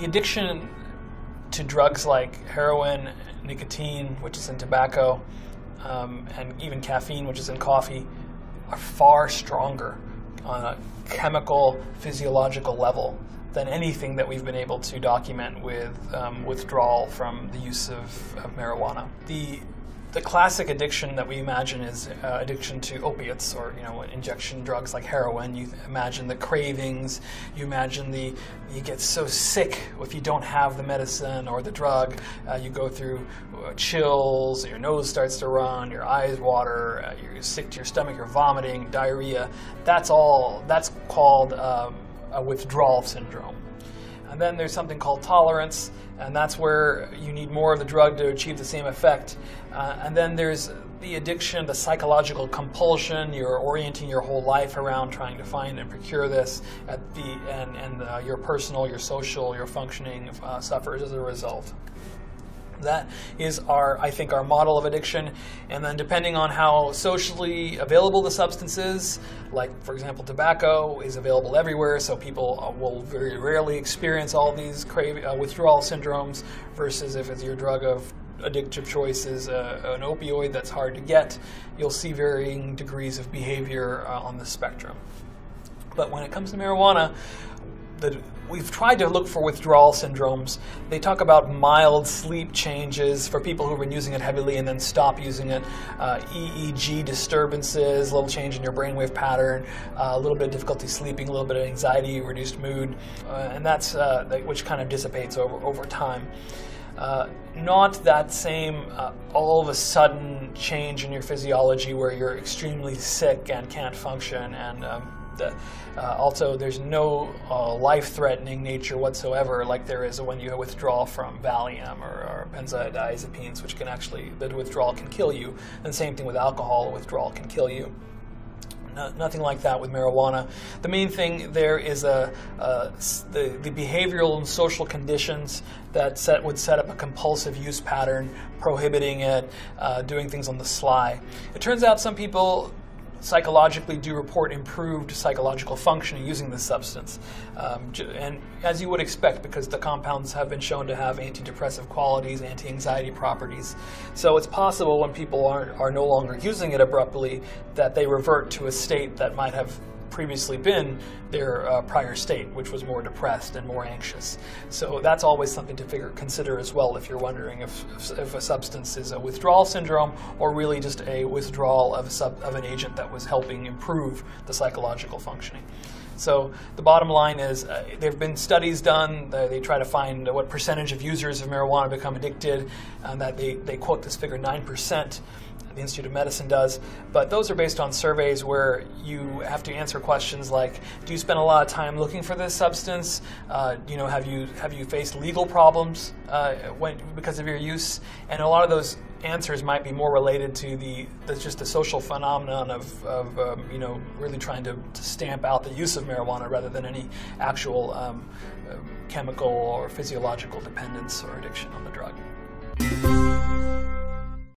The addiction to drugs like heroin, nicotine, which is in tobacco, um, and even caffeine, which is in coffee, are far stronger on a chemical, physiological level than anything that we've been able to document with um, withdrawal from the use of, of marijuana. The the classic addiction that we imagine is uh, addiction to opiates or you know injection drugs like heroin. You imagine the cravings. You imagine the you get so sick if you don't have the medicine or the drug. Uh, you go through uh, chills. Your nose starts to run. Your eyes water. Uh, you're sick to your stomach. You're vomiting. Diarrhea. That's all. That's called um, a withdrawal syndrome. And then there's something called tolerance, and that's where you need more of the drug to achieve the same effect. Uh, and then there's the addiction, the psychological compulsion. You're orienting your whole life around trying to find and procure this, at the and and uh, your personal, your social, your functioning uh, suffers as a result. That is our, I think, our model of addiction. And then, depending on how socially available the substance is, like for example, tobacco is available everywhere, so people uh, will very rarely experience all these crave, uh, withdrawal syndromes. Versus if it's your drug of addictive choice is uh, an opioid that's hard to get, you'll see varying degrees of behavior uh, on the spectrum. But when it comes to marijuana, the, we've tried to look for withdrawal syndromes. They talk about mild sleep changes for people who've been using it heavily and then stop using it, uh, EEG disturbances, a little change in your brainwave pattern, uh, a little bit of difficulty sleeping, a little bit of anxiety, reduced mood, uh, and that's uh, which kind of dissipates over over time. Uh, not that same uh, all of a sudden change in your physiology where you're extremely sick and can't function and um, uh, also, there's no uh, life-threatening nature whatsoever, like there is when you withdraw from Valium or, or benzodiazepines, which can actually the withdrawal can kill you. And same thing with alcohol, withdrawal can kill you. No, nothing like that with marijuana. The main thing there is a, uh, the, the behavioral and social conditions that set, would set up a compulsive use pattern, prohibiting it, uh, doing things on the sly. It turns out some people psychologically do report improved psychological functioning using this substance. Um, and as you would expect, because the compounds have been shown to have antidepressive qualities, anti anxiety properties. So it's possible when people are, are no longer using it abruptly that they revert to a state that might have previously been their uh, prior state, which was more depressed and more anxious. So that's always something to figure, consider as well if you're wondering if, if a substance is a withdrawal syndrome or really just a withdrawal of, a sub, of an agent that was helping improve the psychological functioning. So the bottom line is uh, there have been studies done. Uh, they try to find what percentage of users of marijuana become addicted, and that they, they quote this figure 9% the Institute of Medicine does, but those are based on surveys where you have to answer questions like, do you spend a lot of time looking for this substance? Uh, you know, have you have you faced legal problems uh, when, because of your use? And a lot of those answers might be more related to the, the just the social phenomenon of, of um, you know really trying to, to, stamp out the use of marijuana rather than any actual um, uh, chemical or physiological dependence or addiction on the drug.